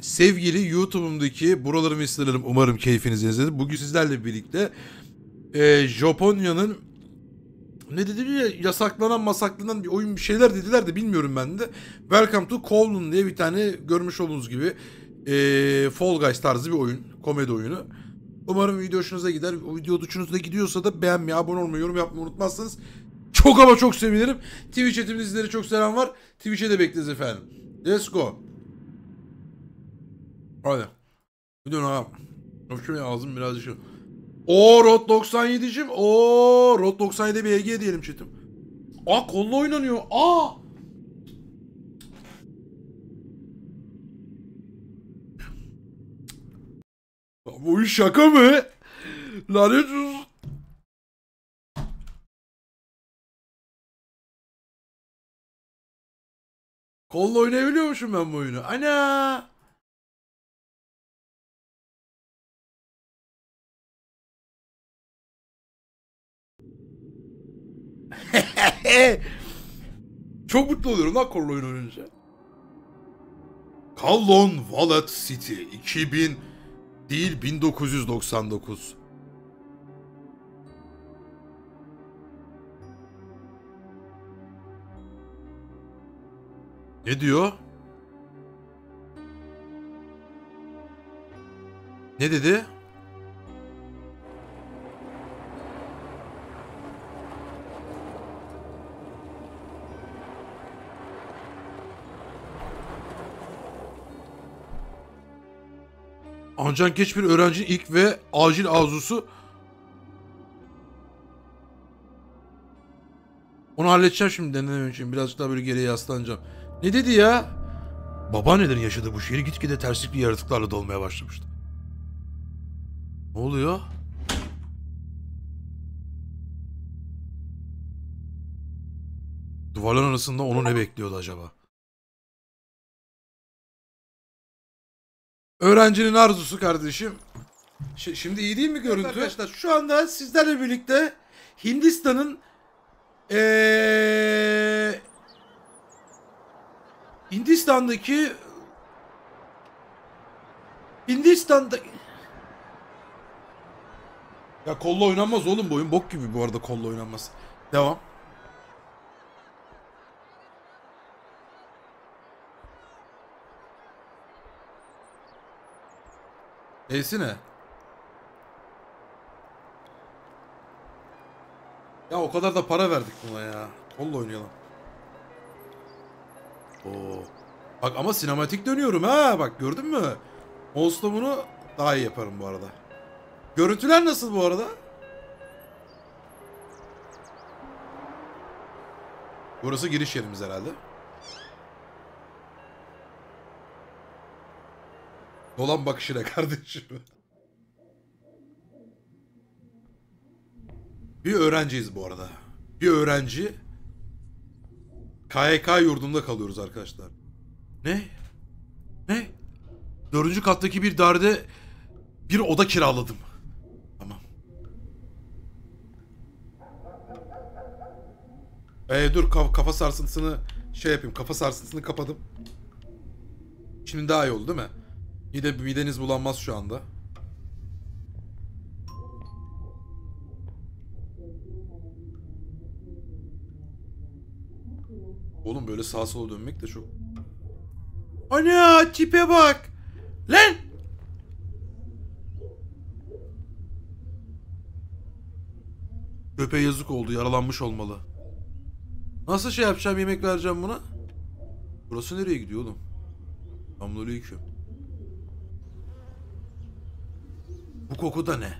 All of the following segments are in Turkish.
Sevgili YouTube'umdaki buralarımı isterim umarım keyfiniz yerinde. Bugün sizlerle birlikte e, Japonya'nın ne dedi ya yasaklanan masaklanan bir oyun bir şeyler dediler de bilmiyorum ben de. Welcome to Kowloon diye bir tane görmüş olduğunuz gibi e, Fall Guys tarzı bir oyun. Komedi oyunu. Umarım video hoşunuza gider. O video hoşunuza gidiyorsa da beğenmeyi, abone olmayı, yorum yapmayı unutmazsanız çok ama çok sevinirim. Twitch chatimde sizlere çok selam var. Twitch'e de bekleriz efendim. Let's go. Hadi. Bir dön ha. Şöyle ağzım biraz şu. O Rot 97'cim. O Rot 97 bir Ege diyelim çetim. Aa kolla oynanıyor. Aa. Bu oyun şaka mı? Lanet olsun. Kolla oynayabiliyormuşum ben bu oyunu. Ana! Çok mutlu oluyorum lan kolla oyunu oynayınca. Kallon Wallet City 2000 değil 1999. Ne diyor? Ne dedi? Ancak geç bir öğrencinin ilk ve acil arzusu Onu halledeceğim şimdi denemem için. Birazcık daha böyle geriye yaslanacağım. Ne dedi ya? Babaannelerin yaşadığı bu şehir gitgide terslikli yaratıklarla dolmaya başlamıştı. Ne oluyor? Duvarların arasında onu ne bekliyordu acaba? Öğrencinin arzusu kardeşim. Ş- şimdi iyi değil mi görüntü? Arkadaşlar şu anda sizlerle birlikte Hindistan'ın ee, Hindistan'daki Hindistan'da Ya kolla oynanmaz oğlum bu oyun bok gibi bu arada kolla oynanmaz. Devam. E'si ne? Ya o kadar da para verdik buna ya. Kolla oynayalım. Oo. Bak ama sinematik dönüyorum ha. Bak gördün mü? Mouse'la bunu daha iyi yaparım bu arada. Görüntüler nasıl bu arada? Burası giriş yerimiz herhalde. Dolan bakışına kardeşim. Bir öğrenciyiz bu arada. Bir öğrenci KYK yurdunda kalıyoruz arkadaşlar. Ne? Ne? Dördüncü kattaki bir dairede bir oda kiraladım. Tamam. Ee, dur kaf- kafa sarsıntısını şey yapayım. Kafa sarsıntısını kapadım. Şimdi daha iyi oldu değil mi? Mide, mideniz bulanmaz şu anda. Oğlum böyle sağa sola dönmek de çok... Ana tipe bak! Lan! Köpeğe yazık oldu yaralanmış olmalı. Nasıl şey yapacağım yemek vereceğim buna? Burası nereye gidiyor oğlum? Selamünaleyküm. Bu koku da ne?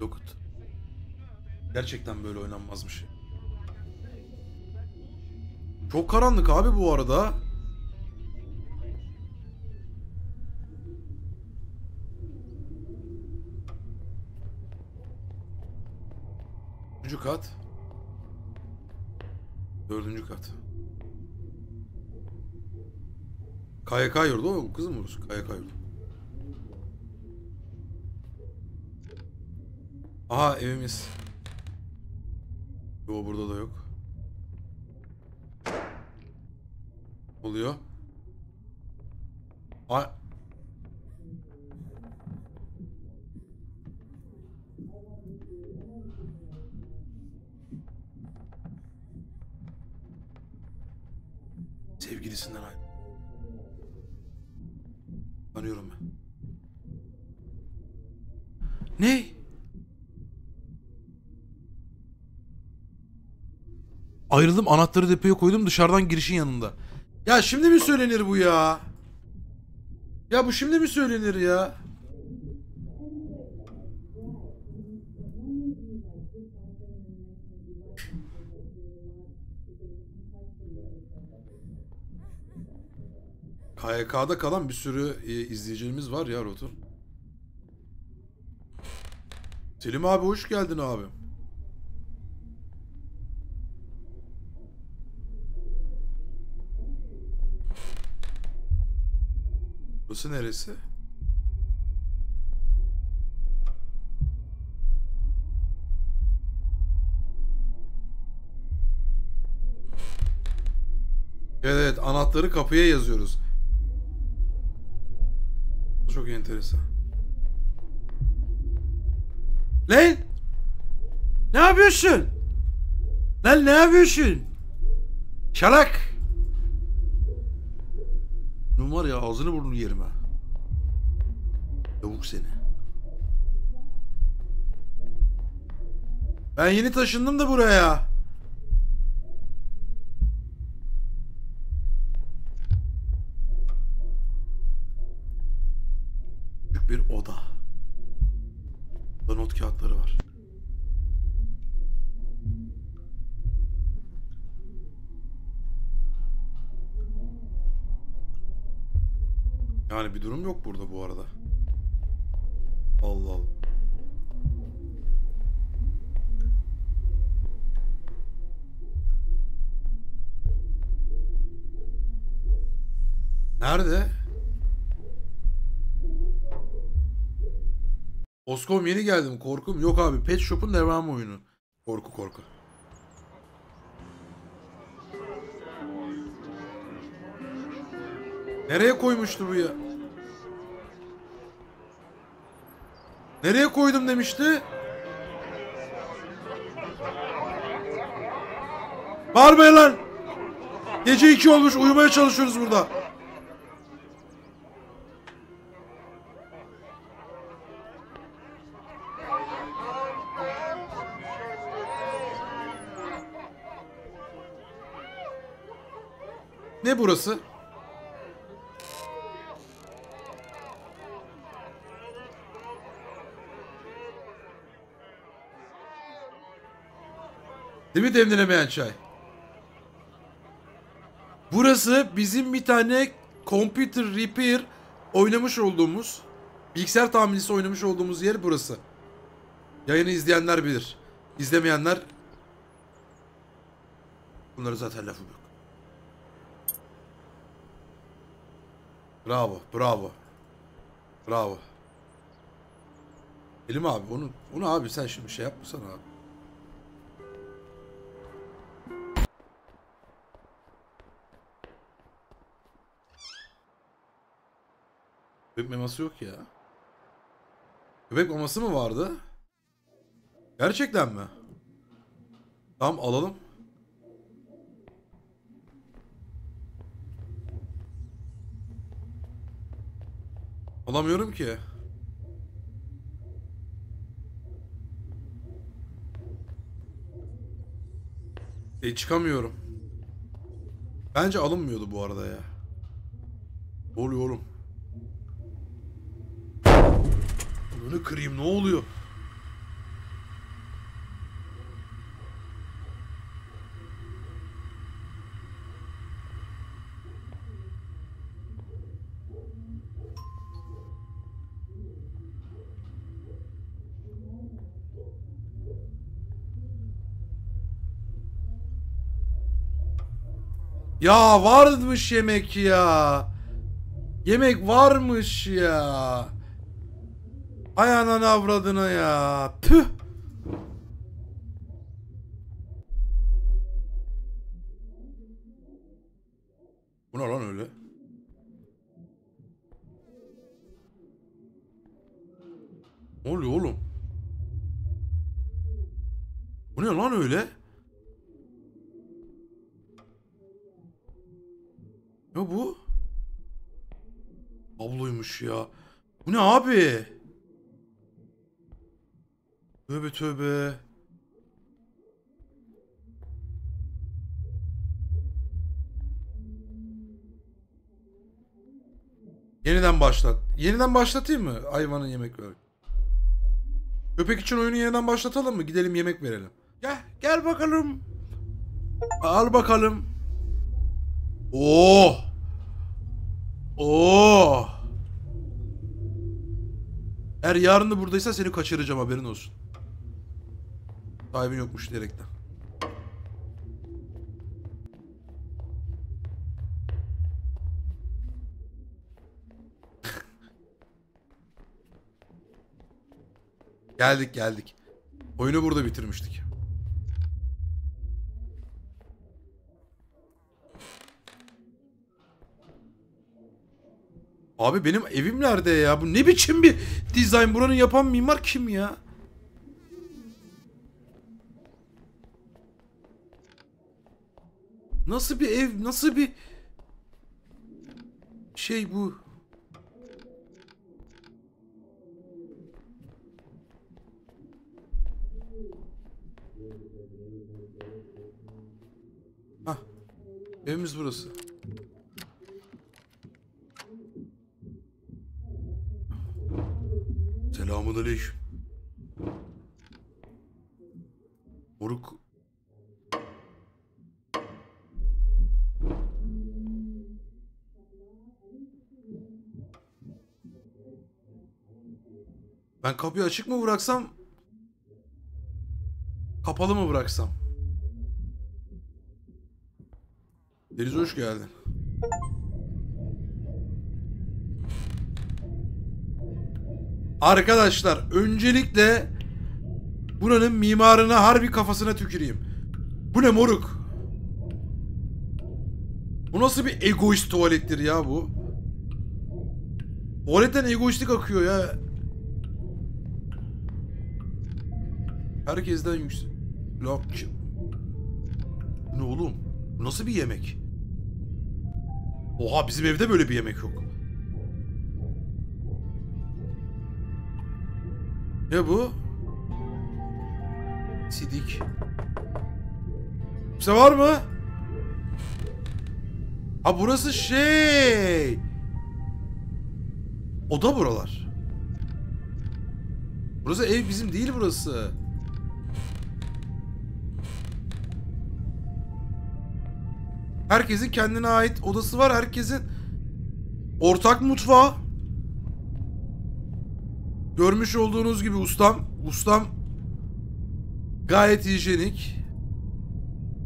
Yokut. Gerçekten böyle oynanmazmış. Çok karanlık abi bu arada. Üçüncü kat. Dördüncü kat. KYK yurdu o kızım burası. KYK yurdu. Aha evimiz. Yo burada da yok. oluyor? Ay Ayrıldım anahtarı depoya koydum dışarıdan girişin yanında. Ya şimdi mi söylenir bu ya? Ya bu şimdi mi söylenir ya? KYK'da kalan bir sürü e, izleyicimiz var ya Rotun. Selim abi hoş geldin abi. Burası neresi? Evet evet anahtarı kapıya yazıyoruz. Çok enteresan. Lan! Ne yapıyorsun? Lan ne yapıyorsun? Şalak! Ne var ya ağzını burnunu yerim ha. Yavuk seni. Ben yeni taşındım da buraya. Küçük bir oda. Burada not kağıtları var. Yani bir durum yok burada bu arada. Allah Allah. Nerede? Oscom yeni geldim. Korkum yok abi. Pet Shop'un devamı oyunu. Korku korku. Nereye koymuştu bu ya? Nereye koydum demişti? Bağırmayın lan! Gece iki olmuş uyumaya çalışıyoruz burada. Ne burası? Değil mi demlenemeyen çay? Burası bizim bir tane computer repair oynamış olduğumuz bilgisayar tamircisi oynamış olduğumuz yer burası. Yayını izleyenler bilir. İzlemeyenler bunları zaten lafım yok. Bravo, bravo. Bravo. Elim abi onu onu abi sen şimdi şey yapmasana abi. Köpek maması yok ya. Köpek maması mı vardı? Gerçekten mi? Tamam alalım. Alamıyorum ki. E çıkamıyorum. Bence alınmıyordu bu arada ya. Ne oluyor oğlum? Bunu kırayım ne oluyor? Ya varmış yemek ya. Yemek varmış ya. Ay ananı avradına ya. Tüh. Bu ne lan öyle? Oluyor oğlum? Bu ne lan öyle? Ne bu? Tabloymuş ya. Bu ne abi? Tövbe. Yeniden başlat. Yeniden başlatayım mı? Hayvanın yemek ver. Köpek için oyunu yeniden başlatalım mı? Gidelim yemek verelim. Gel, gel bakalım. Al bakalım. Oo. Oo. Eğer yarın da buradaysa seni kaçıracağım haberin olsun. Sahibin yokmuş diyerekten. geldik geldik. Oyunu burada bitirmiştik. Abi benim evim nerede ya? Bu ne biçim bir dizayn? Buranın yapan mimar kim ya? Nasıl bir ev? Nasıl bir şey bu? Hah. Evimiz burası. Selamun. Ben kapıyı açık mı bıraksam? Kapalı mı bıraksam? Deniz hoş geldin. Arkadaşlar öncelikle buranın mimarına harbi kafasına tüküreyim. Bu ne moruk? Bu nasıl bir egoist tuvalettir ya bu? Tuvaletten egoistlik akıyor ya. Herkesten yüksek. Bu Ne oğlum? Bu nasıl bir yemek? Oha bizim evde böyle bir yemek yok. Ne bu? Sidik. Kimse var mı? Ha burası şey. Oda buralar. Burası ev bizim değil burası. Herkesin kendine ait odası var. Herkesin ortak mutfağı. Görmüş olduğunuz gibi ustam, ustam gayet hijyenik.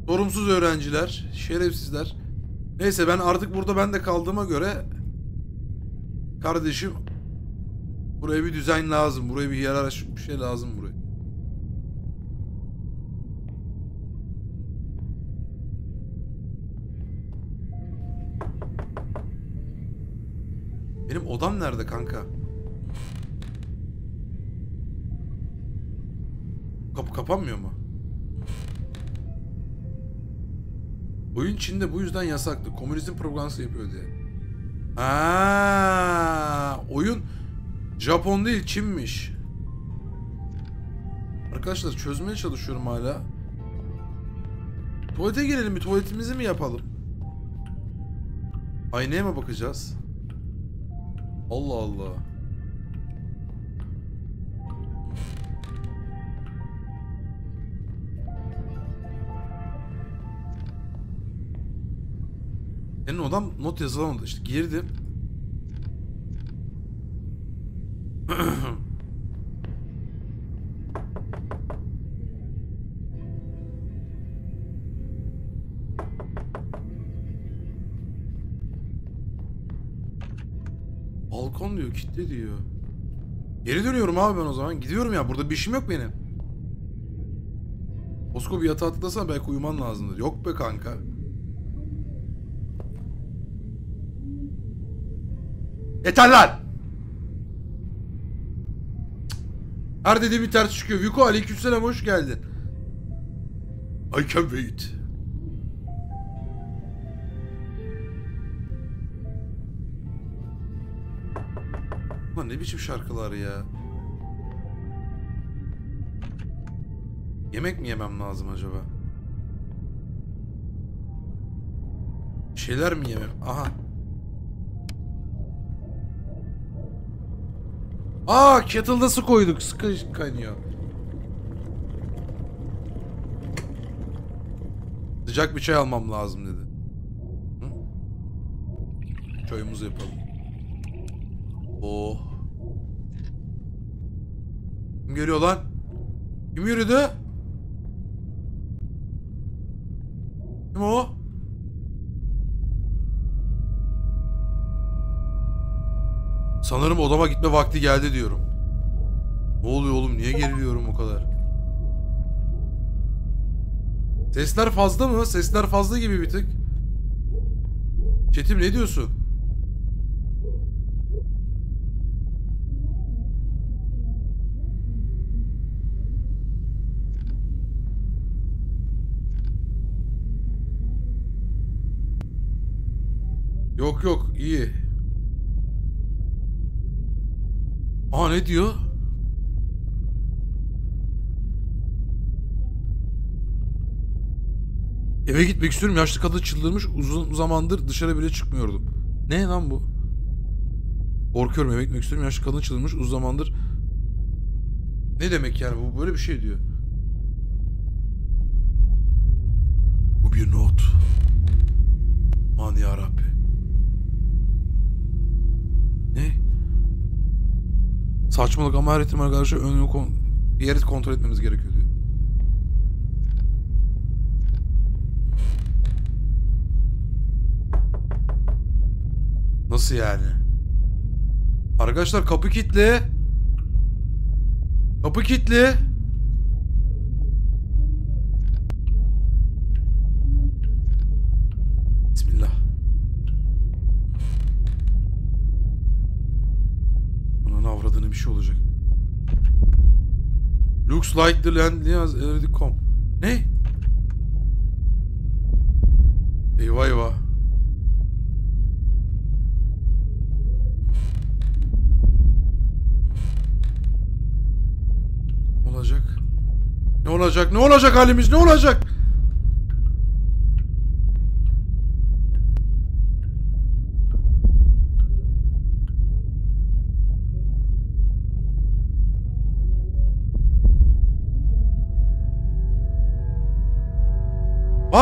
Sorumsuz öğrenciler, şerefsizler. Neyse ben artık burada ben de kaldığıma göre kardeşim buraya bir düzen lazım. Buraya bir hiyerarşi bir şey lazım buraya. Odam nerede kanka? Kapı kapanmıyor mu? Oyun Çin'de bu yüzden yasaklı. Komünizm propagandası yapıyor diye. Ha, oyun Japon değil Çin'miş. Arkadaşlar çözmeye çalışıyorum hala. Tuvalete girelim bir tuvaletimizi mi yapalım? Aynaya mı bakacağız? Allah Allah. Senin odam not yazılamadı işte girdim. Balkon diyor kitle diyor. Geri dönüyorum abi ben o zaman. Gidiyorum ya burada bir işim yok benim. Osko bir yatağa tıklasana belki uyuman lazımdır. Yok be kanka. Yeter lan! Her dediğim bir ters çıkıyor. Viko aleykümselam hoş geldin. I can wait. Ne biçim şarkılar ya. Yemek mi yemem lazım acaba? Bir Şeyler mi yemem? Aha. Aa kettle'da su koyduk. Sıkı kaynıyor. Sıcak bir çay almam lazım dedi. Hı? Çayımızı yapalım. Oh. Kim geliyor lan? Kim yürüdü? Kim o? Sanırım odama gitme vakti geldi diyorum. Ne oluyor oğlum? Niye geriliyorum o kadar? Sesler fazla mı? Sesler fazla gibi bir tık. Çetim ne diyorsun? Yok yok iyi. Aa ne diyor? Eve gitmek istiyorum. Yaşlı kadın çıldırmış. Uzun zamandır dışarı bile çıkmıyordum. Ne lan bu? Korkuyorum eve gitmek istiyorum. Yaşlı kadın çıldırmış. Uzun zamandır... Ne demek yani bu? Böyle bir şey diyor. Bu bir not. Aman yarabbi. Ne? Saçmalık ama her ihtimal karşı önünü kon bir yeri kontrol etmemiz gerekiyor diyor. Nasıl yani? Arkadaşlar kapı kilitli. Kapı kilitli. Bismillah. Ananı avradını bir şey olacak. Looks like the land has already. Ne? Eyvah eyvah. Olacak? Ne olacak? Ne olacak halimiz? Ne olacak?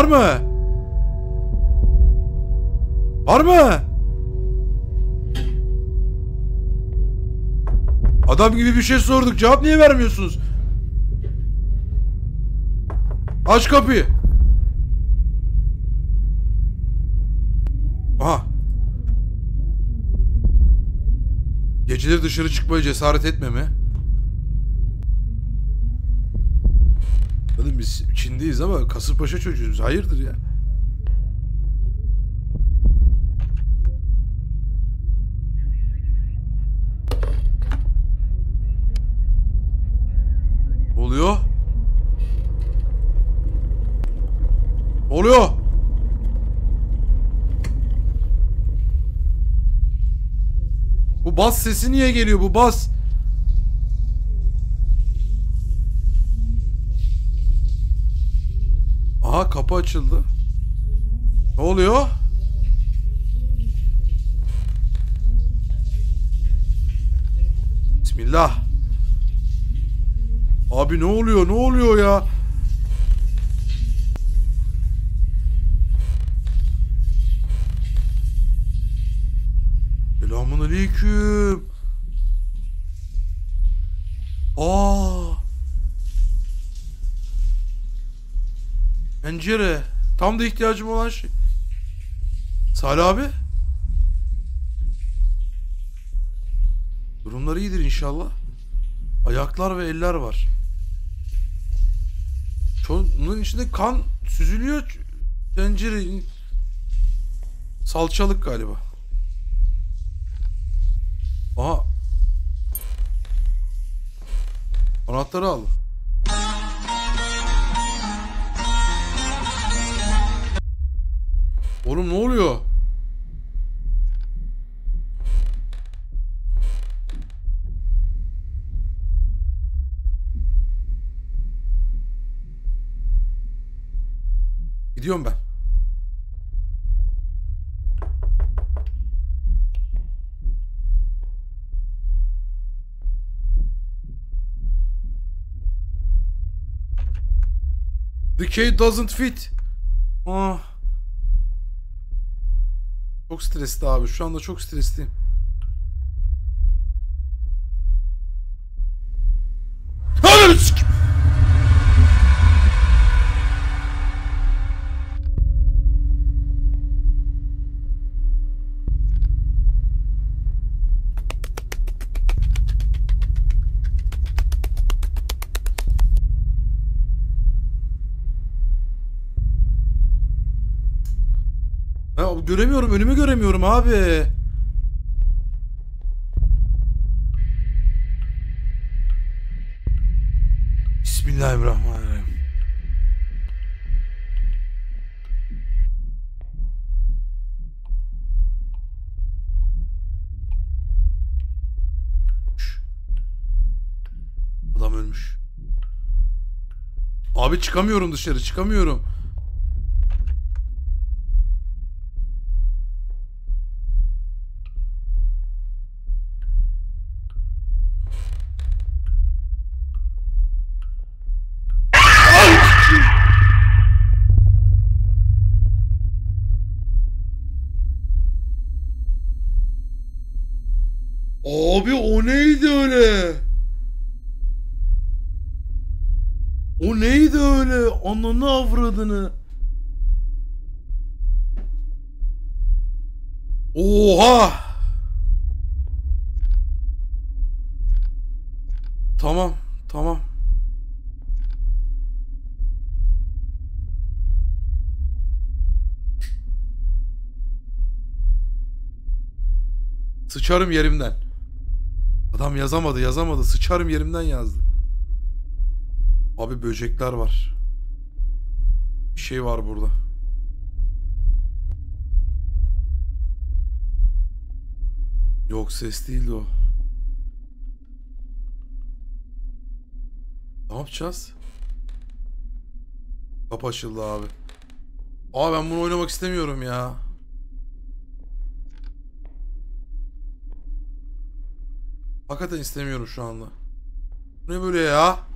Mı? Var mı? Adam gibi bir şey sorduk. Cevap niye vermiyorsunuz? Aç kapıyı. Aha. Geceleri dışarı çıkmaya cesaret etme mi? Oğlum biz Çin'deyiz ama Kasımpaşa çocuğuyuz. Hayırdır ya? Oluyor? Oluyor? Bu bas sesi niye geliyor bu bas? Aha kapı açıldı. Ne oluyor? Bismillah. Abi ne oluyor? Ne oluyor ya? Pencere. Tam da ihtiyacım olan şey. Salih abi. Durumları iyidir inşallah. Ayaklar ve eller var. Çoğunun içinde kan süzülüyor. Pencere salçalık galiba. Aha. Anahtarı al. Oğlum ne oluyor? Gidiyorum ben. The key doesn't fit. Ah. Çok stresli abi. Şu anda çok stresliyim. Ananı göremiyorum abi. Bismillahirrahmanirrahim. Adam ölmüş. Abi çıkamıyorum dışarı, çıkamıyorum. Abi o neydi öyle? O neydi öyle? Ananı avradını. Oha! Tamam, tamam. Sıçarım yerimden. Adam yazamadı yazamadı. Sıçarım yerimden yazdı. Abi böcekler var. Bir şey var burada. Yok ses değildi o. Ne yapacağız? Kapı açıldı abi. Abi ben bunu oynamak istemiyorum ya. Hakikaten istemiyorum şu anda. Ne böyle ya?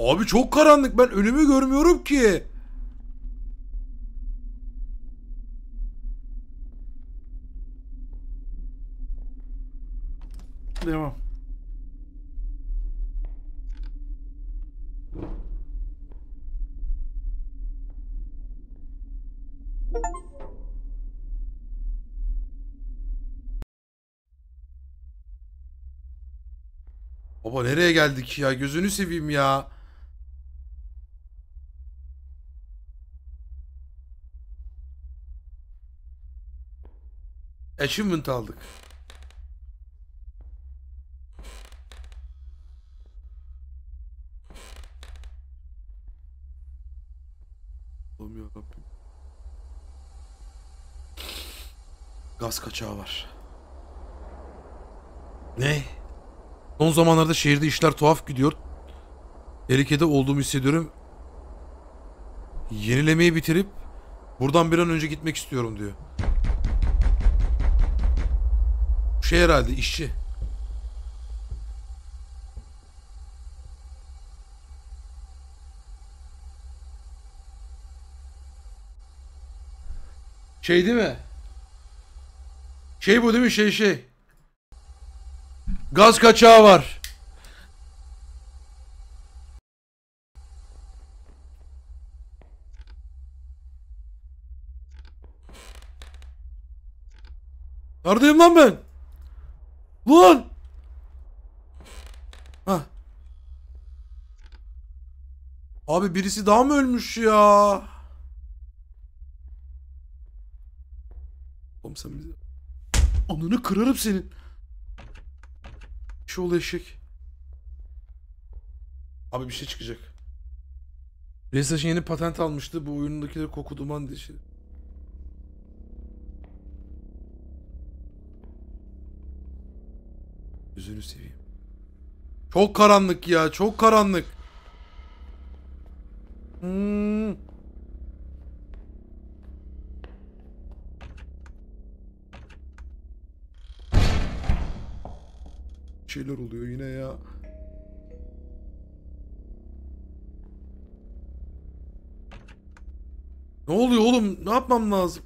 Abi çok karanlık ben önümü görmüyorum ki. Devam. Baba nereye geldik ya? Gözünü seveyim ya. Achievement aldık. Allah'ım yarabbim. Gaz kaçağı var. Ne? Son zamanlarda şehirde işler tuhaf gidiyor. Tehlikede olduğumu hissediyorum. Yenilemeyi bitirip buradan bir an önce gitmek istiyorum diyor. Bu Şey herhalde işçi. Şey değil mi? Şey bu değil mi? Şey şey. Gaz kaçağı var. Neredeyim lan ben? Lan! Hah. Abi birisi daha mı ölmüş ya? Oğlum sen bizi... Ananı kırarım senin. Şu ol eşek. Abi bir şey çıkacak. PlayStation yeni patent almıştı. Bu oyundakileri koku duman diye şey. Gözünü seveyim. Çok karanlık ya. Çok karanlık. Hmm. Şeyler oluyor yine ya. Ne oluyor oğlum? Ne yapmam lazım?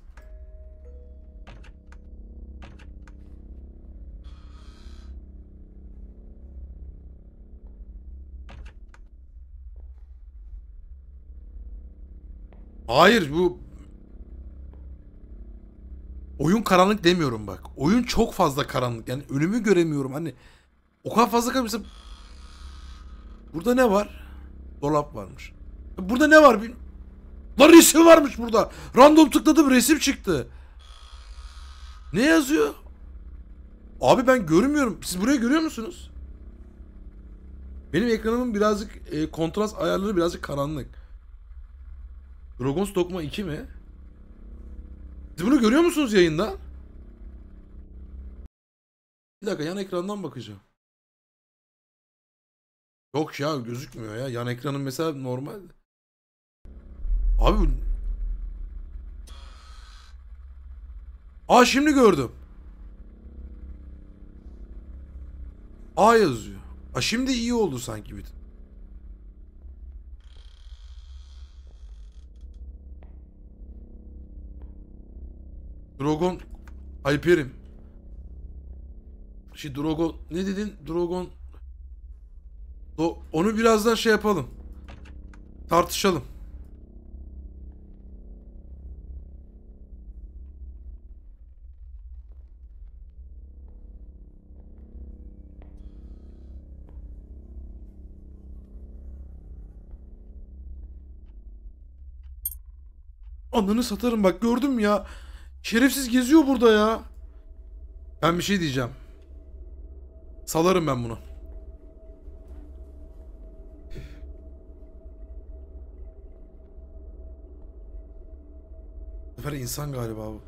Hayır bu oyun karanlık demiyorum bak. Oyun çok fazla karanlık. Yani önümü göremiyorum. Hani o kadar fazla karanlık. Mesela burada ne var? Dolap varmış. Burada ne var? Bil- Lan resim varmış burada. Random tıkladım resim çıktı. Ne yazıyor? Abi ben görmüyorum. Siz burayı görüyor musunuz? Benim ekranımın birazcık e, kontrast ayarları birazcık karanlık. Dragon's Dogma 2 mi? Siz bunu görüyor musunuz yayında? Bir dakika yan ekrandan bakacağım. Yok ya gözükmüyor ya. Yan ekranın mesela normal. Abi. Aa şimdi gördüm. A yazıyor. Aa şimdi iyi oldu sanki bir. Drogon Hyper'im. Şey Drogon ne dedin? Drogon Do- onu birazdan şey yapalım. Tartışalım. Ananı satarım bak gördüm ya. Şerefsiz geziyor burada ya. Ben bir şey diyeceğim. Salarım ben bunu. Bu sefer insan galiba bu.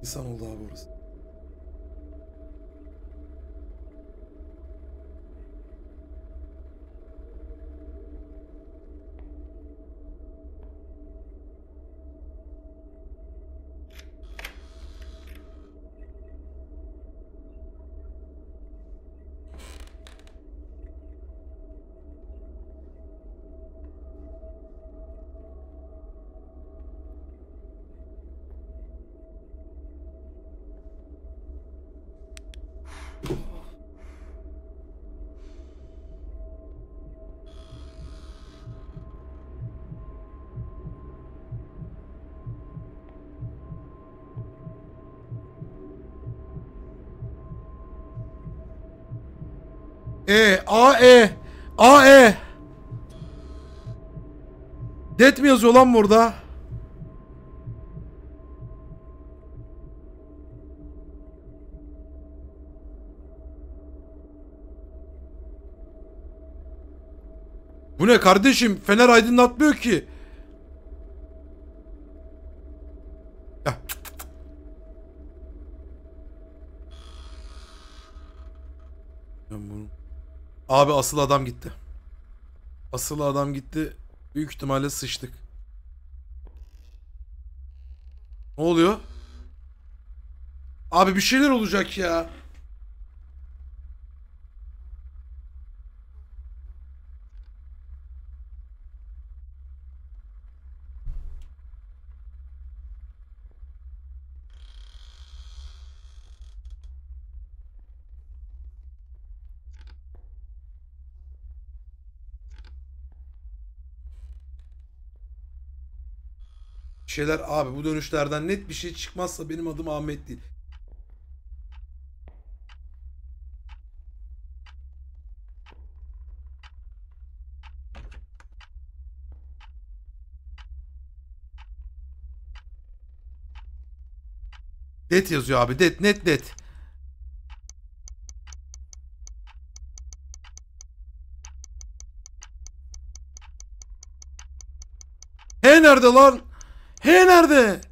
İnsan oldu abi orası. E, A, E. A, E. Det mi yazıyor lan burada? Bu ne kardeşim? Fener aydınlatmıyor ki. Ya. Ben bunu... Abi asıl adam gitti. Asıl adam gitti. Büyük ihtimalle sıçtık. Ne oluyor? Abi bir şeyler olacak ya. şeyler abi bu dönüşlerden net bir şey çıkmazsa benim adım Ahmet değil. Det yazıyor abi. Det net det. He nerede lan? He nerede?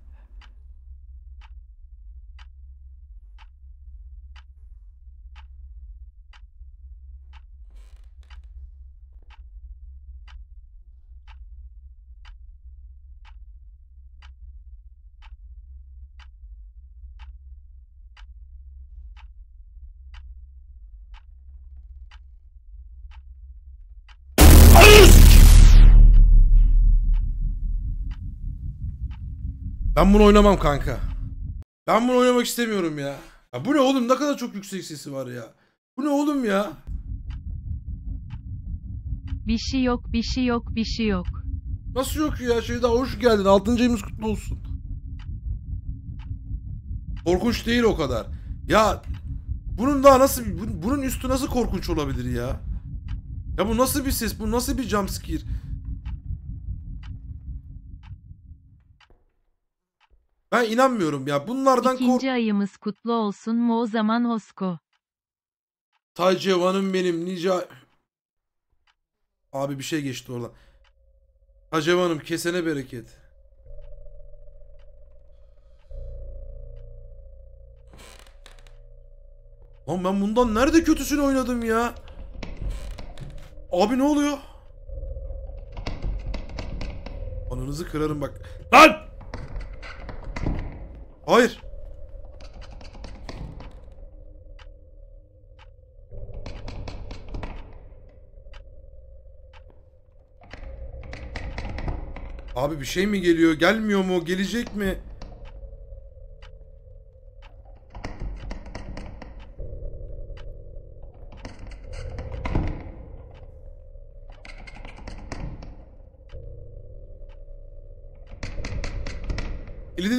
Ben bunu oynamam kanka. Ben bunu oynamak istemiyorum ya. ya. Bu ne oğlum ne kadar çok yüksek sesi var ya. Bu ne oğlum ya? Bir şey yok, bir şey yok, bir şey yok. Nasıl yok ya? Şey daha hoş geldin. 6. ayımız kutlu olsun. Korkunç değil o kadar. Ya bunun daha nasıl bu- bunun üstü nasıl korkunç olabilir ya? Ya bu nasıl bir ses? Bu nasıl bir jumpscare? Ben inanmıyorum ya. Bunlardan kork... İkinci ayımız kutlu olsun mu o zaman Hosko. Tacevan'ım benim nice... Abi bir şey geçti oradan. Tacevan'ım kesene bereket. Lan ben bundan nerede kötüsünü oynadım ya? Abi ne oluyor? Ananızı kırarım bak. Lan! Hayır. Abi bir şey mi geliyor? Gelmiyor mu? Gelecek mi?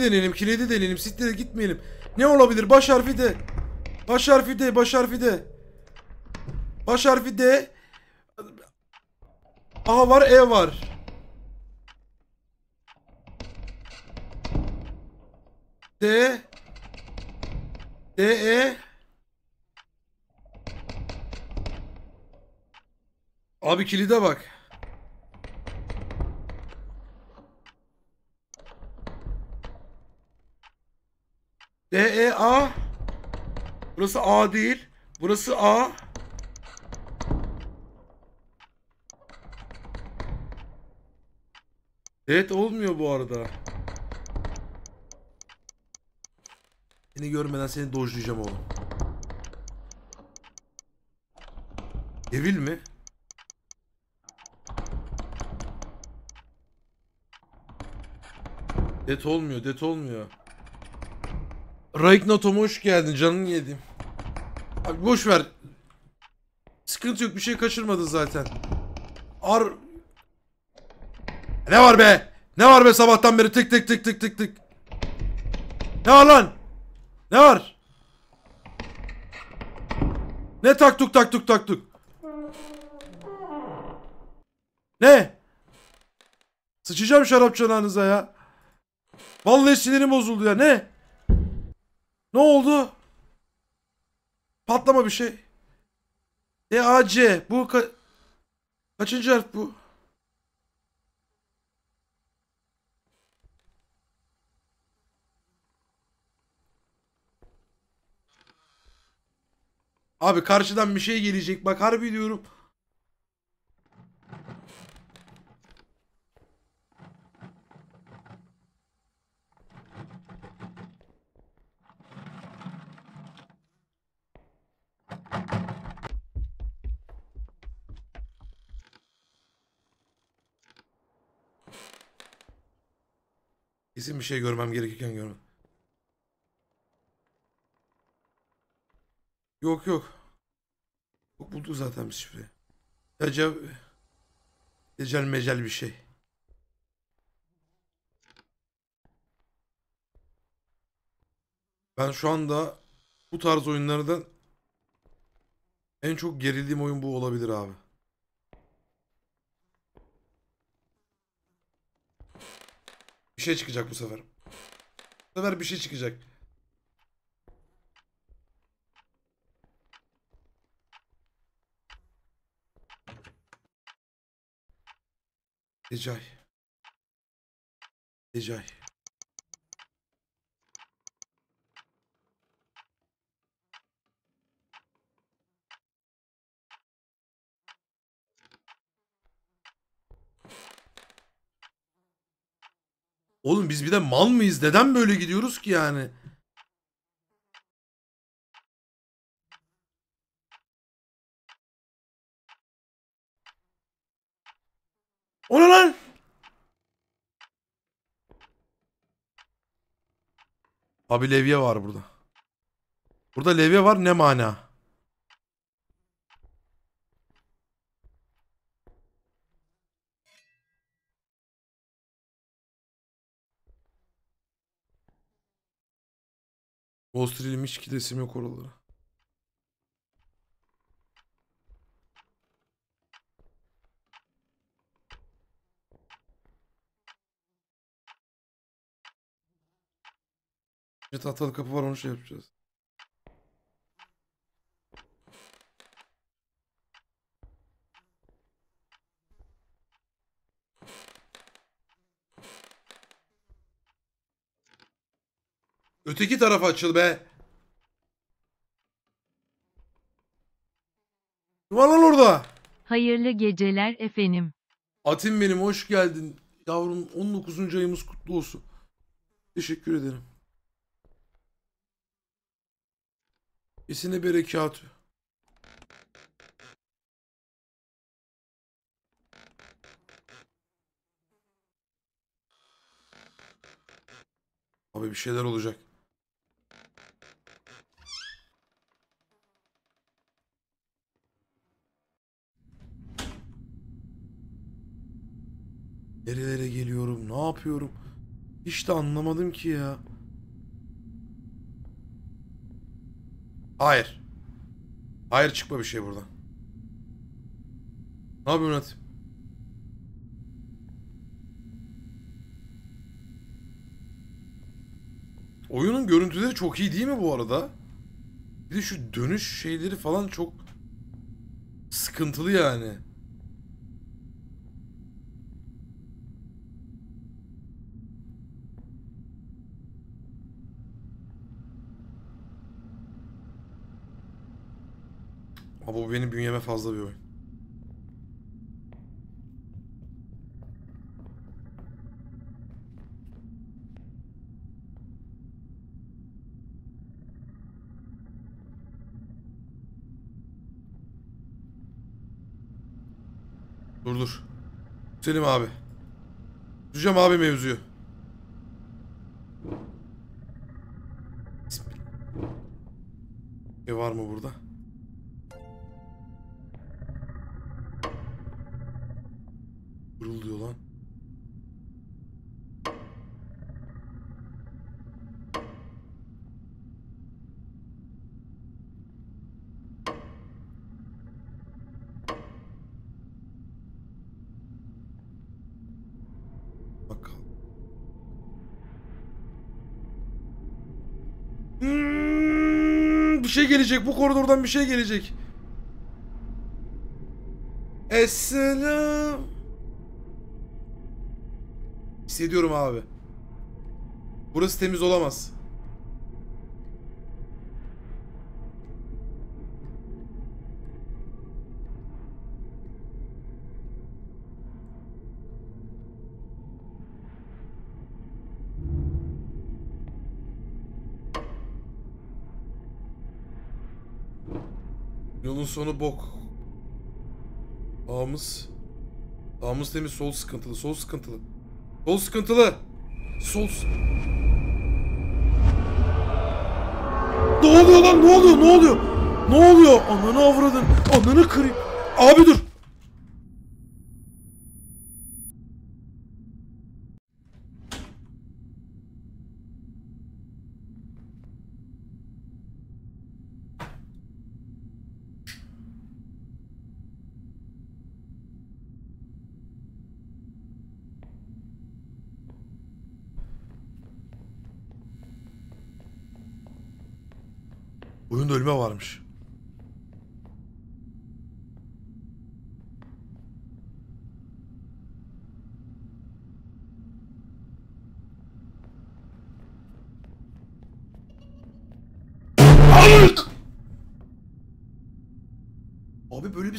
Deneyelim, kilidi deneyelim. Sitlere gitmeyelim. Ne olabilir? Baş harfi de. Baş harfi de, baş harfi de. Baş harfi de. Aha var, E var. D D E Abi kilide bak. D E A Burası A değil. Burası A. Evet olmuyor bu arada. Seni görmeden seni dojlayacağım oğlum. Devil mi? Det olmuyor, det olmuyor. Raignatom hoş geldin, canını yedim. Abi boş ver. Sıkıntı yok, bir şey kaçırmadı zaten. Ar... Ne var be? Ne var be sabahtan beri tık tık tık tık tık tık. Ne var lan? Ne var? Ne taktuk taktuk taktuk? Ne? Sıçacağım şarap çanağınıza ya. Vallahi sinirim bozuldu ya. Ne? Ne oldu? Patlama bir şey. D-A-C. Bu ka kaçıncı harf bu? Abi karşıdan bir şey gelecek. Bak harbi diyorum. Kesin bir şey görmem gerekirken görmem. Yok yok. Yok bulduk zaten biz şifreyi. Decel, decel mecel bir şey. Ben şu anda bu tarz oyunlardan en çok gerildiğim oyun bu olabilir abi. şey çıkacak bu sefer. Bu sefer bir şey çıkacak. Ecai. Ecai. Oğlum biz bir de mal mıyız? Neden böyle gidiyoruz ki yani? O ne lan? Abi levye var burada. Burada levye var ne mana? Bozdirilmiş kitlesime koruları. Bir tahtalı kapı var onu şey yapacağız. Öteki taraf açıl be. Ne var lan orada? Hayırlı geceler efendim. Atim benim hoş geldin. Yavrum 19. ayımız kutlu olsun. Teşekkür ederim. Esine berekatü. Abi bir şeyler olacak. Nerelere geliyorum? Ne yapıyorum? Hiç de anlamadım ki ya. Hayır. Hayır çıkma bir şey buradan. Ne yapıyorsun Atim? Oyunun görüntüleri çok iyi değil mi bu arada? Bir de şu dönüş şeyleri falan çok sıkıntılı yani. Ama bu benim bünyeme fazla bir oyun. Dur dur. Selim abi. Tutacağım abi mevzuyu. Ne var mı burada? Vuruluyor lan. Bakalım. Hmm, bir şey gelecek. Bu koridordan bir şey gelecek. Esselam. Hissediyorum abi. Burası temiz olamaz. Yolun sonu bok. Sağımız. Sağımız temiz, sol sıkıntılı, sol sıkıntılı. Sol sıkıntılı. Sol Ne oluyor lan? Ne oluyor? Ne oluyor? Ne oluyor? Ananı avradın. Ananı kırayım. Abi dur. Oyunda ölme varmış.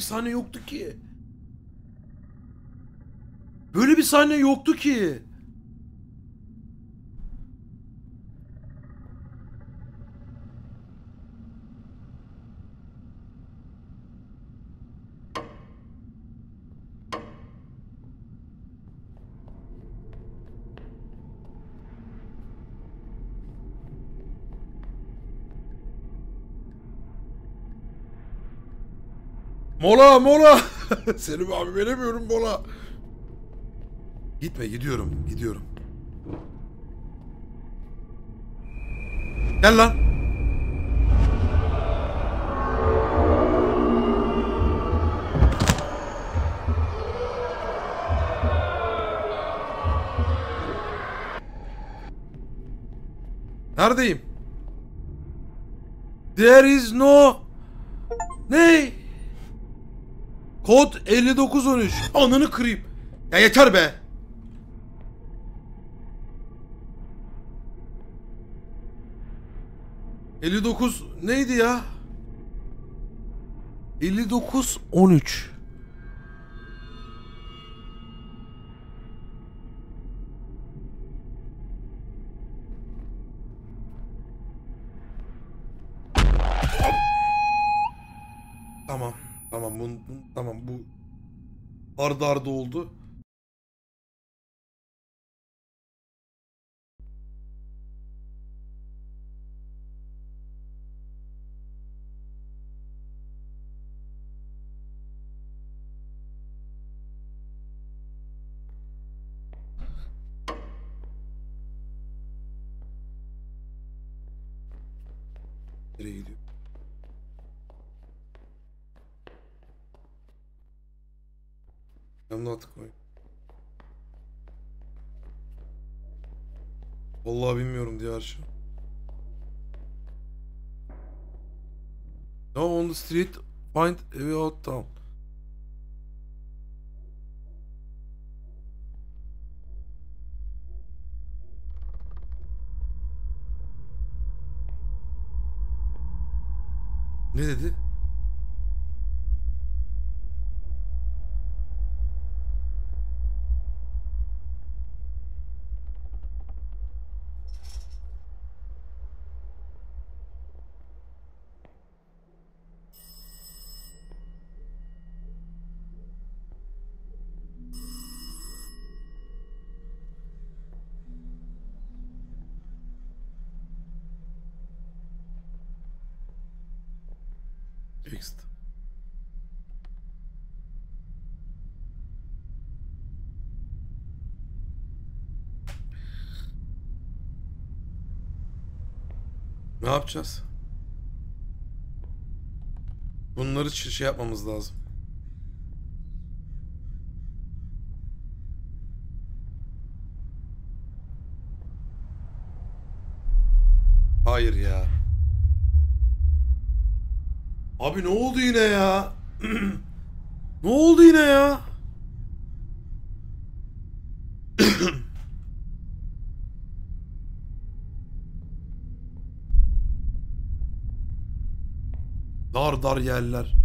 bir sahne yoktu ki. Böyle bir sahne yoktu ki. Mola mola. Selim abi veremiyorum mola. Gitme gidiyorum gidiyorum. Gel lan. Neredeyim? There is no... Ne? Kod 5913. Ananı kırayım. Ya yeter be. ...59 neydi ya? 59 13 ardı ardı oldu. Yanına atık koy. Vallahi bilmiyorum diğer şey. Now on the street find a way out town. Ne dedi? Text. Ne yapacağız? Bunları şey yapmamız lazım. Hayır ya. Abi ne oldu yine ya? ne oldu yine ya? Dar dar yerler.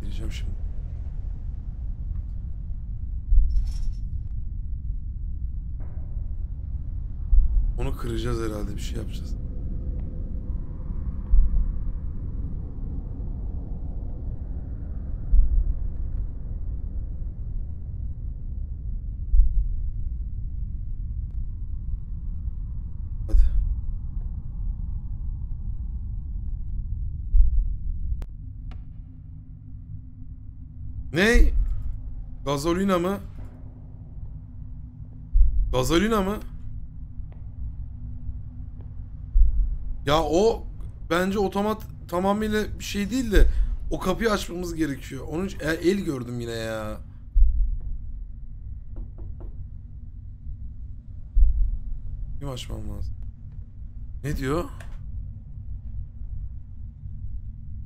Gireceğim şimdi. Onu kıracağız herhalde bir şey yapacağız. Hadi. Ne? Gazolina mı? Gazolina mı? Ya o bence otomat tamamıyla bir şey değil de o kapıyı açmamız gerekiyor. Onun için- e, el gördüm yine ya. Kim açmam lazım? Ne diyor?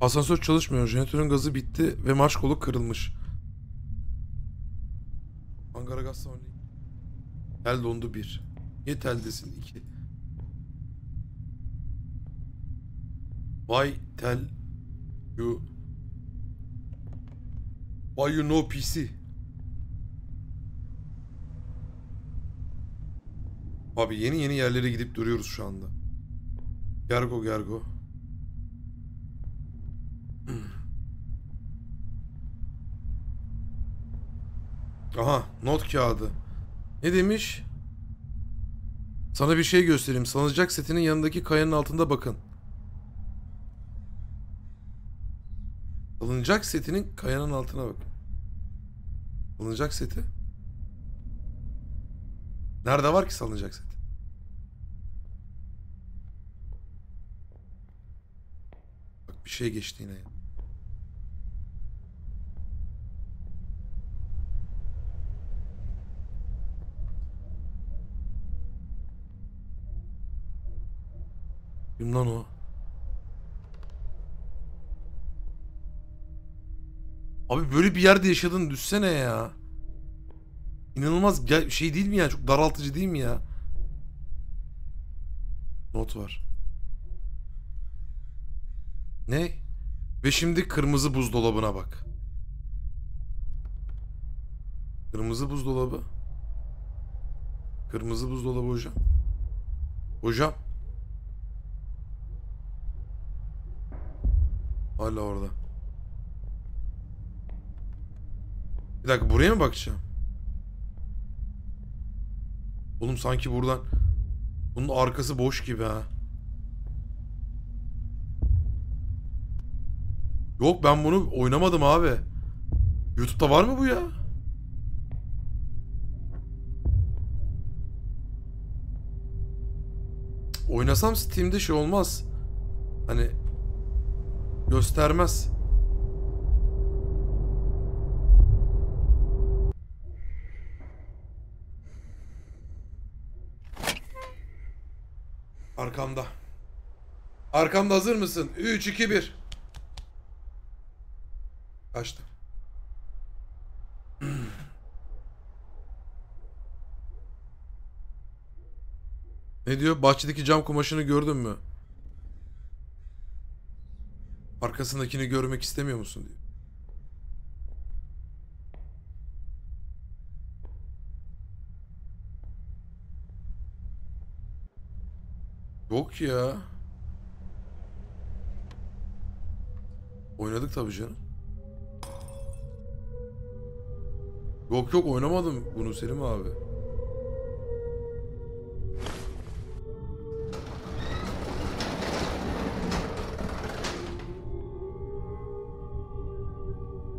Asansör çalışmıyor. Jeneratörün gazı bitti ve marş kolu kırılmış. Ankara Gaz Sahneyi. El dondu bir. Niye teldesin? 2. Why tell you Why you know PC? Abi yeni yeni yerlere gidip duruyoruz şu anda. Gergo gergo. Aha not kağıdı. Ne demiş? Sana bir şey göstereyim. Salıncak setinin yanındaki kayanın altında bakın. Salıncak setinin kayanın altına bakın. Salıncak seti? Nerede var ki salıncak seti? Bak bir şey geçti yine. Kim lan o? Abi böyle bir yerde yaşadın düşsene ya. İnanılmaz şey değil mi ya? Çok daraltıcı değil mi ya? Not var. Ne? Ve şimdi kırmızı buzdolabına bak. Kırmızı buzdolabı. Kırmızı buzdolabı hocam. Hocam. Hala orada. Bir dakika buraya mı bakacağım? Oğlum sanki buradan... Bunun arkası boş gibi ha. Yok ben bunu oynamadım abi. YouTube'da var mı bu ya? Oynasam Steam'de şey olmaz. Hani göstermez. Arkamda. Arkamda hazır mısın? 3 2 1. Kaçtı. Ne diyor? Bahçedeki cam kumaşını gördün mü? Arkasındakini görmek istemiyor musun diyor. Yok ya. Oynadık tabii canım. Yok yok oynamadım bunu Selim abi.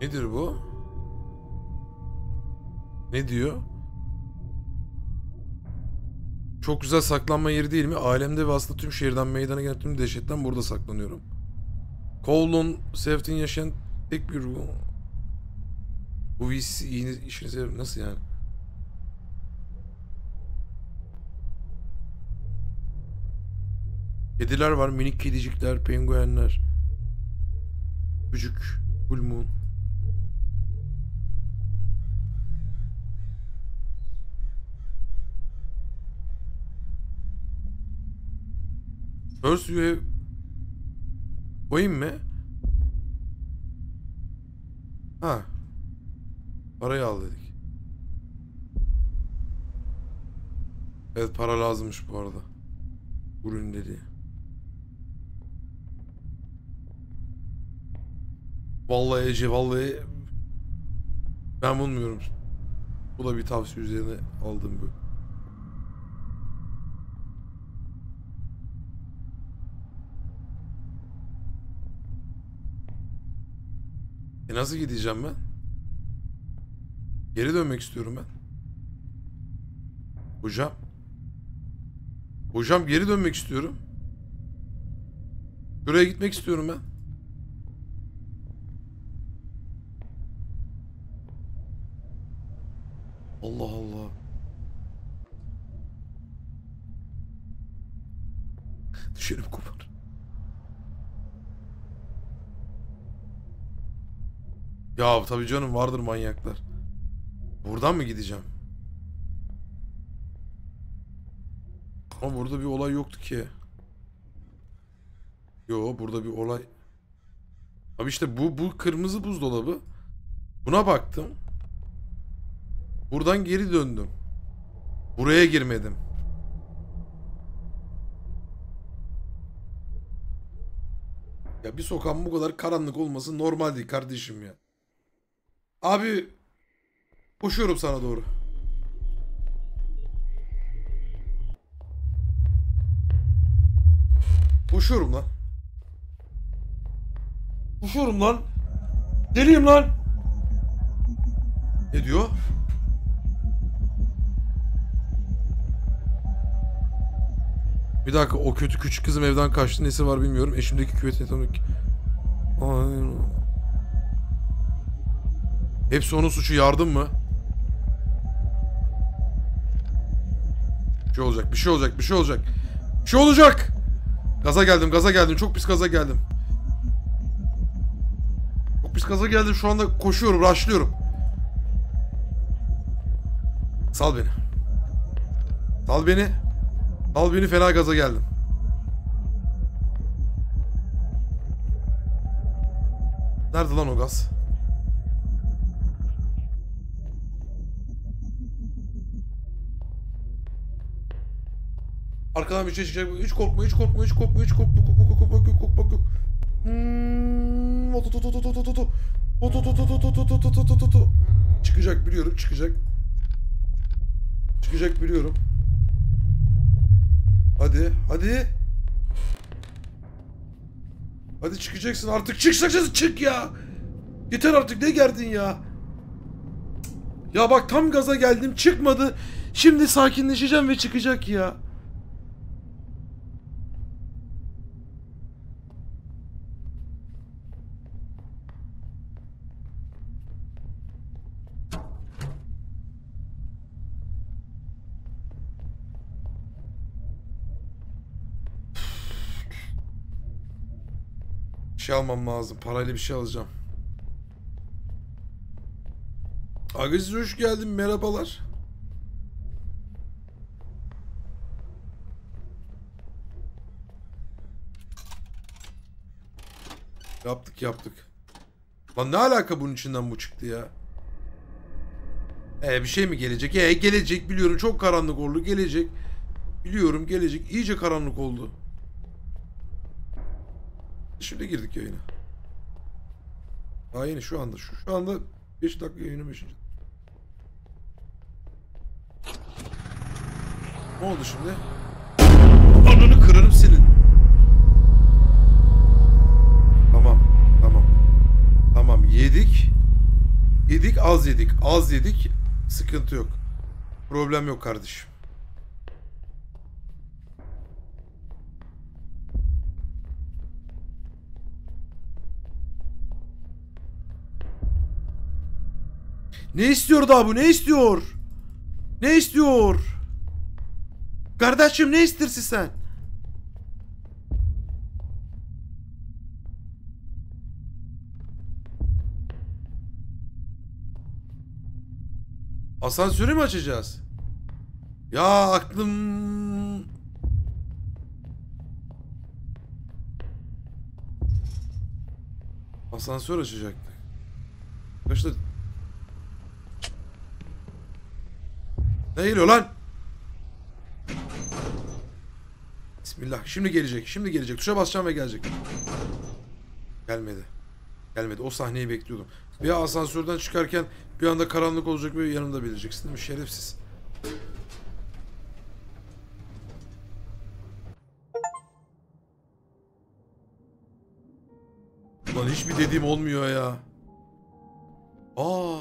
Nedir bu? Ne diyor? Çok güzel saklanma yeri değil mi? Ailemde ve aslında tüm şehirden meydana gelen tüm dehşetten burada saklanıyorum. Kowloon, Seftin yaşayan tek bir ruh. Bu VC işini. Nasıl yani? Kediler var, minik kedicikler, penguenler. Küçük, full moon. First you. Koyayım mı? Ha. Parayı al dedik. Evet para lazımmış bu arada. Ürün dedi. Vallahi Ece vallahi ben bulmuyorum. Bu da bir tavsiye üzerine aldığım bu. E nasıl gideceğim ben? Geri dönmek istiyorum ben. Hocam. Hocam geri dönmek istiyorum. Buraya gitmek istiyorum ben. Allah Allah. Düşerim kupar. Ya tabii canım vardır manyaklar. Buradan mı gideceğim? Ama burada bir olay yoktu ki. Yo burada bir olay. Abi işte bu bu kırmızı buzdolabı. Buna baktım. Buradan geri döndüm. Buraya girmedim. Ya bir sokağın bu kadar karanlık olması normal değil kardeşim ya. Abi koşuyorum sana doğru. Koşuyorum lan. Koşuyorum lan. Deliyim lan. Ne diyor? Bir dakika o kötü küçük kızım evden kaçtı. Nesi var bilmiyorum. Eşimdeki küveti tanık. Ay. Hepsi onun suçu yardım mı? Bir şey olacak, bir şey olacak, bir şey olacak. Bir şey olacak. Gaza geldim, gaza geldim. Çok pis gaza geldim. Çok pis gaza geldim. Şu anda koşuyorum, rushlıyorum. Sal beni. Sal beni. Sal beni fena gaza geldim. Nerede lan o gaz? Arkadan bir şey çıkacak. Hiç korkma, hiç korkma, hiç korkma, hiç korkma, korkma, korkma, korkma, korkma, korkma. Hmm, oto, oto, oto, oto, oto, oto. Oto, oto, oto, oto, oto, oto, oto, oto. Çıkacak biliyorum, çıkacak. Çıkacak biliyorum. Hadi, hadi. Hadi çıkacaksın artık. Çık, çık, çık, çık ya. Yeter artık ne gerdin ya. Ya bak tam gaza geldim çıkmadı. Şimdi sakinleşeceğim ve çıkacak ya. Almam lazım. Parayla bir şey alacağım. Agaziz hoş geldin. Merhabalar. Yaptık yaptık. Lan ne alaka bunun içinden bu çıktı ya? E bir şey mi gelecek? E gelecek biliyorum. Çok karanlık oldu. Gelecek. Biliyorum gelecek. İyice karanlık oldu. Şimdi girdik yayına. Daha yeni şu anda. Şu, şu anda 5 dakika yayını 5. Ne oldu şimdi? Ananı kırarım senin. Tamam. Tamam. Tamam yedik. Yedik az yedik. Az yedik. Sıkıntı yok. Problem yok kardeşim. Ne istiyor daha bu? Ne istiyor? Ne istiyor? Kardeşim ne istersin sen? Asansörü mü açacağız? Ya aklım... Asansör açacaktık. Kaçta... Ne geliyor lan? Bismillah. Şimdi gelecek. Şimdi gelecek. Tuşa basacağım ve gelecek. Gelmedi. Gelmedi. O sahneyi bekliyordum. Bir asansörden çıkarken bir anda karanlık olacak ve yanımda bileceksin değil mi? Şerefsiz. Lan hiçbir dediğim olmuyor ya. Aa.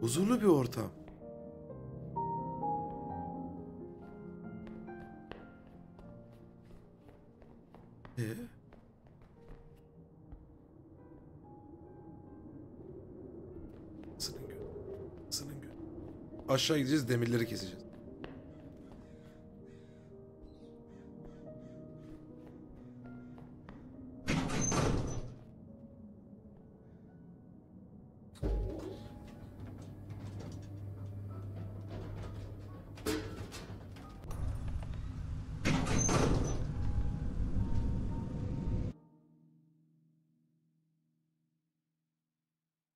Huzurlu bir ortam. Ee? Sının gö. Sının. Aşağı gideceğiz demirleri keseceğiz.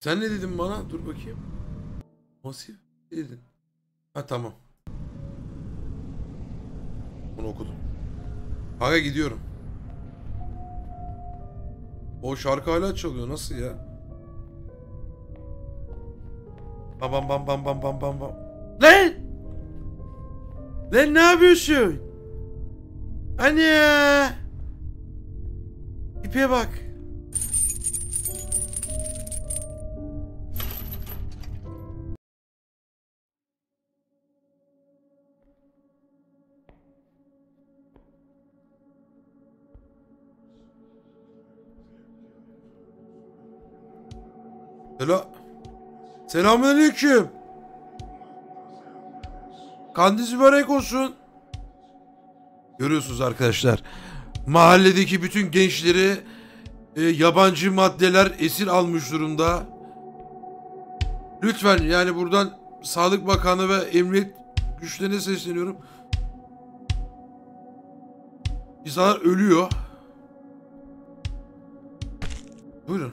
Sen ne dedin bana? Dur bakayım. Masif ne dedin? Ha tamam. Bunu okudum. Kanka gidiyorum. O şarkı hala çalıyor. Nasıl ya? Bam bam bam bam bam bam bam bam. Lan! Lan ne yapıyorsun? Anne ya! İpe bak. Selamünaleyküm. Kandil mübarek olsun. Görüyorsunuz arkadaşlar. Mahalledeki bütün gençleri e, yabancı maddeler esir almış durumda. Lütfen yani buradan Sağlık Bakanı ve Emniyet güçlerine sesleniyorum. İnsanlar ölüyor. Buyurun.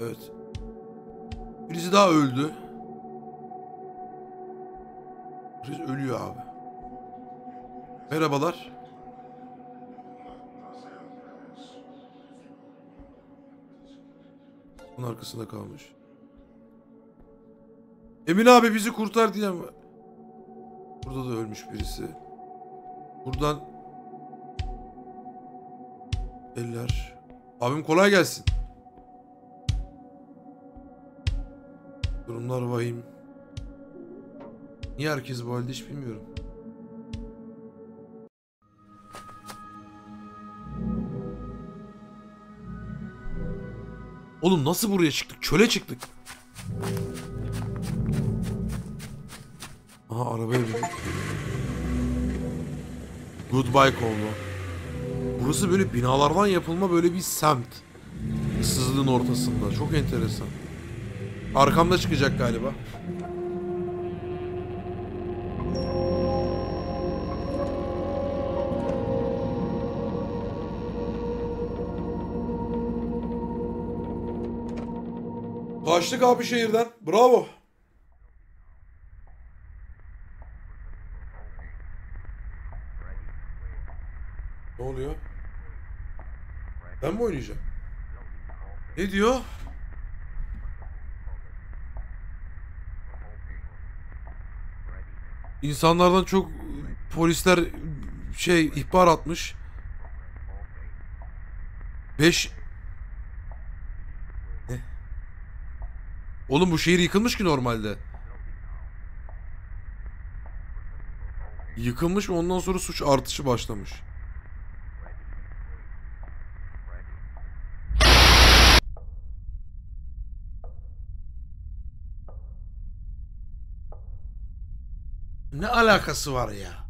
Evet. Birisi daha öldü. Birisi ölüyor abi. Merhabalar. Bunun arkasında kalmış. Emin abi bizi kurtar diyen var. Burada da ölmüş birisi. Buradan eller. Abim kolay gelsin. Durumlar vahim. Niye herkes bu halde hiç bilmiyorum. Oğlum nasıl buraya çıktık? Çöle çıktık. Aha arabaya bindik. Goodbye Kongo. Burası böyle binalardan yapılma böyle bir semt. Sızlığın ortasında. Çok enteresan. Arkamda çıkacak galiba. Kaçtık abi şehirden. Bravo. Ne oluyor? Ben mi oynayacağım? Ne diyor? İnsanlardan çok polisler şey ihbar atmış. 5 Ne? Oğlum bu şehir yıkılmış ki normalde. Yıkılmış ve ondan sonra suç artışı başlamış. Ne alakası var ya?